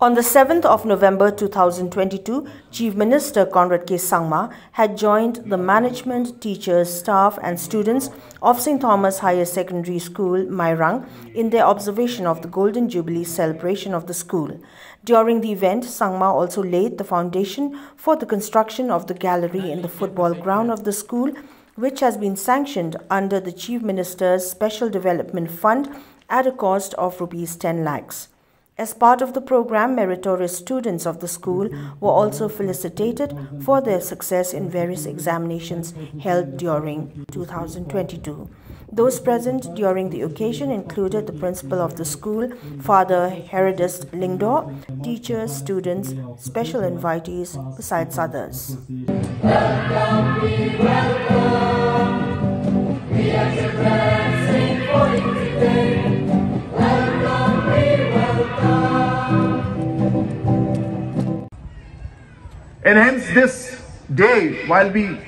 On the 7th of November 2022, Chief Minister Conrad K. Sangma had joined the management, teachers, staff and students of St. Thomas Higher Secondary School, Mairang, in their observation of the Golden Jubilee celebration of the school. During the event, Sangma also laid the foundation for the construction of the gallery in the football ground of the school, which has been sanctioned under the Chief Minister's Special Development Fund at a cost of rupees 10 lakhs. As part of the program, meritorious students of the school were also felicitated for their success in various examinations held during 2022. Those present during the occasion included the principal of the school, Father Herodist Lingdor, teachers, students, special invitees, besides others. Welcome, we welcome. We And hence this day, while we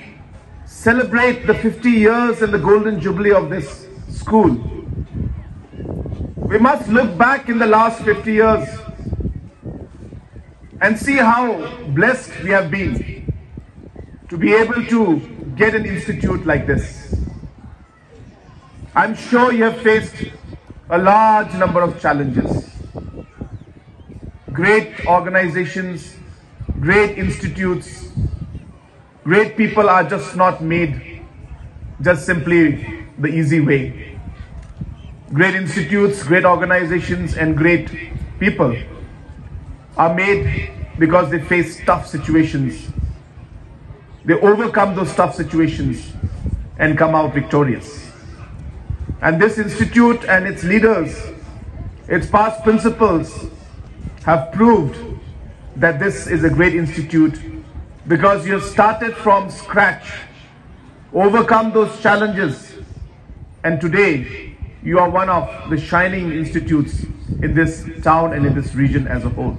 celebrate the 50 years and the golden jubilee of this school, we must look back in the last 50 years and see how blessed we have been to be able to get an institute like this. I'm sure you have faced a large number of challenges. Great organizations great institutes, great people are just not made just simply the easy way. Great institutes, great organizations and great people are made because they face tough situations. They overcome those tough situations and come out victorious. And this institute and its leaders, its past principals have proved that this is a great institute because you have started from scratch, overcome those challenges, and today you are one of the shining institutes in this town and in this region as a whole.